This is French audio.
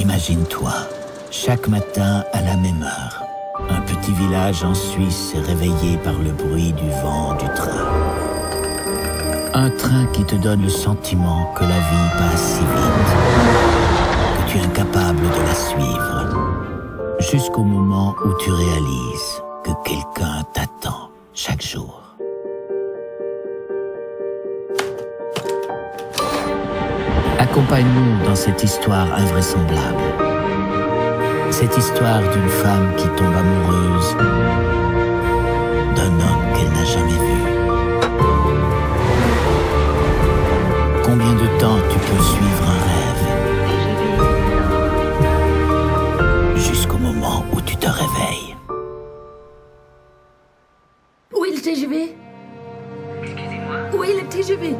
Imagine-toi, chaque matin à la même heure, un petit village en Suisse est réveillé par le bruit du vent du train. Un train qui te donne le sentiment que la vie passe si vite, que tu es incapable de la suivre, jusqu'au moment où tu réalises que quelqu'un t'attend chaque jour. Accompagne-nous dans cette histoire invraisemblable. Cette histoire d'une femme qui tombe amoureuse d'un homme qu'elle n'a jamais vu. Combien de temps tu peux suivre un rêve? Jusqu'au moment où tu te réveilles Où est le TGV Excusez-moi. Où est le TGV